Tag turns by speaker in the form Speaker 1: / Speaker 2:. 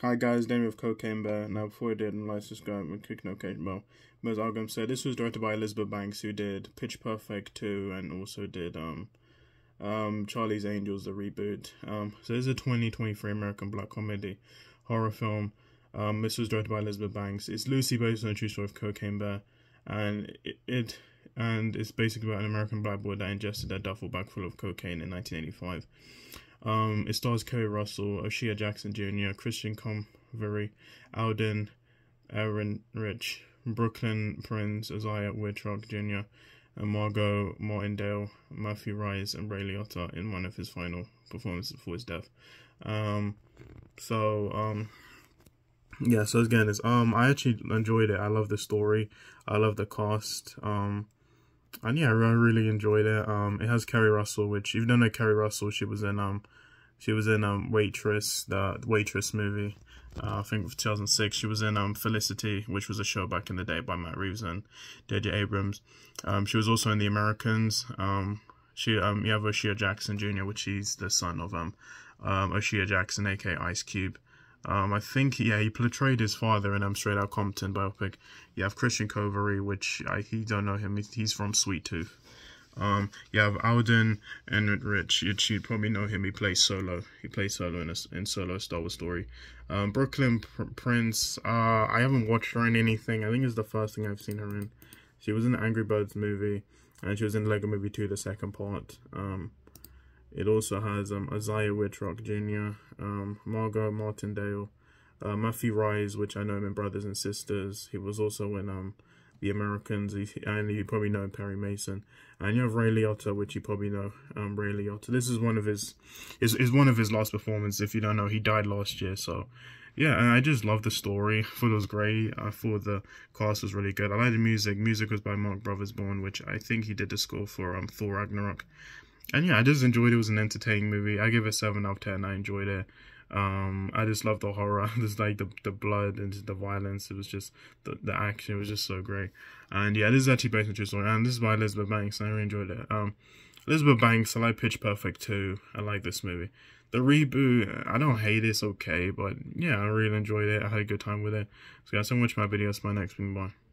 Speaker 1: Hi guys, Damien with Cocaine Bear. Now before I did, like, subscribe and click notification bell. As Algam said, this was directed by Elizabeth Banks, who did Pitch Perfect 2 and also did um, um, Charlie's Angels, the reboot. Um, so this is a 2023 American black comedy horror film. Um, this was directed by Elizabeth Banks. It's loosely based on a true story of Cocaine Bear, and it, it and it's basically about an American black boy that ingested a duffel bag full of cocaine in 1985. Um, it stars Keri Russell, O'Shea Jackson Jr., Christian Convery, Alden Aaron Rich, Brooklyn Prince, Isiah Whitlock Jr., and Margot Martindale, Matthew Rhys, and Ray Liotta in one of his final performances before his death. Um, so, um, yeah, so again, it's, um, I actually enjoyed it. I love the story. I love the cast. Um, and yeah, I really enjoyed it. Um, it has Keri Russell, which if you don't know Keri Russell, she was in um, she was in um Waitress, the Waitress movie. Uh, I think 2006. She was in um Felicity, which was a show back in the day by Matt Reeves and J.J. Abrams. Um, she was also in The Americans. Um, she um you have O'Shea Jackson Jr., which he's the son of um, um O'Shea Jackson, aka Ice Cube. Um, I think yeah, he portrayed his father in um Straight Out Compton biopic. You have Christian Convery, which I he don't know him. He's from Sweet Tooth. Um, you have Alden Ehrenreich. You'd, you'd probably know him. He plays solo. He plays solo in a in solo Star Wars story. Um, Brooklyn Pr Prince. Uh, I haven't watched her in anything. I think it's the first thing I've seen her in. She was in the Angry Birds movie, and she was in Lego Movie 2, the second part. Um, it also has um, Isiah Whitlock Jr., um, Margot Martindale, uh, Matthew Rhys, which I know him in Brothers and Sisters. He was also in um, The Americans, and you probably know Perry Mason. And you have Ray Liotta, which you probably know um, Ray Liotta. This is one of his is is one of his last performances. If you don't know, he died last year. So yeah, and I just love the story. I thought it was great. I thought the cast was really good. I like the music. Music was by Mark Mothersbaugh, which I think he did the score for um, Thor Ragnarok and yeah, I just enjoyed it. It was an entertaining movie. I give it seven out of ten. I enjoyed it. Um, I just love the horror, just like the the blood and the violence. It was just the the action. It was just so great. And yeah, this is actually based on true story. And this is by Elizabeth Banks. And I really enjoyed it. Um, Elizabeth Banks. I like Pitch Perfect too. I like this movie. The reboot, I don't hate it. It's okay, but yeah, I really enjoyed it. I had a good time with it. So guys, so much for my video. videos. My next one. Bye.